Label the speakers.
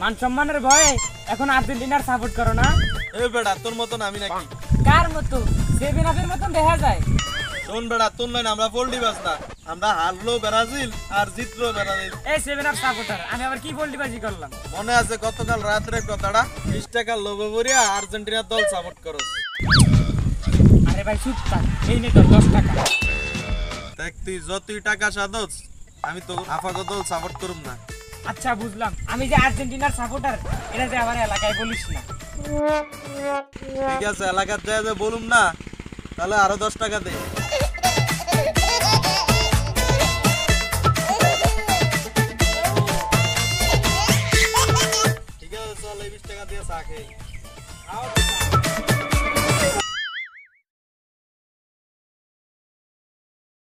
Speaker 1: মান সম্মানের ভয়ে এখন আর্জেন্টিনার সাপোর্ট করো না।
Speaker 2: এ বেড়া তোর মতন আমি নাকি?
Speaker 1: কার মতো? সেভেন আপের মতন দেখা যায়।
Speaker 2: শোন বেড়া তোর নয় আমরা পোল্ট্রি বাস না আমরা হারলো ব্রাজিল আর জিতলো ব্রাজিল।
Speaker 1: এই সেভেন আপ সাপোর্টার আমি আবার কি বল্টিবাজি করলাম?
Speaker 2: মনে আছে গতকাল রাত্রে কথাটা? বিশ টাকার লোভে ভরিয়া আর্জেন্টিনার দল সাপোর্ট করো।
Speaker 1: আরে ভাই চুপ থাক। এই নে তোর দশ টাকা।
Speaker 2: দেখ তুই যতই টাকা সাদস আমি তো দল সাপোর্ট করুম না।
Speaker 1: আচ্ছা বুঝলাম। আমি যে আর্জেন্টিনার সাপোর্টার এটা যে আমার এলাকায় বলিস না।
Speaker 2: ঠিক আছে, এলাকার যে বলুম না, তাহলে আরও দশ টাকা দে। ঠিক আছে, চল এই বিশ টাকা দিয়ে চা খেয়ে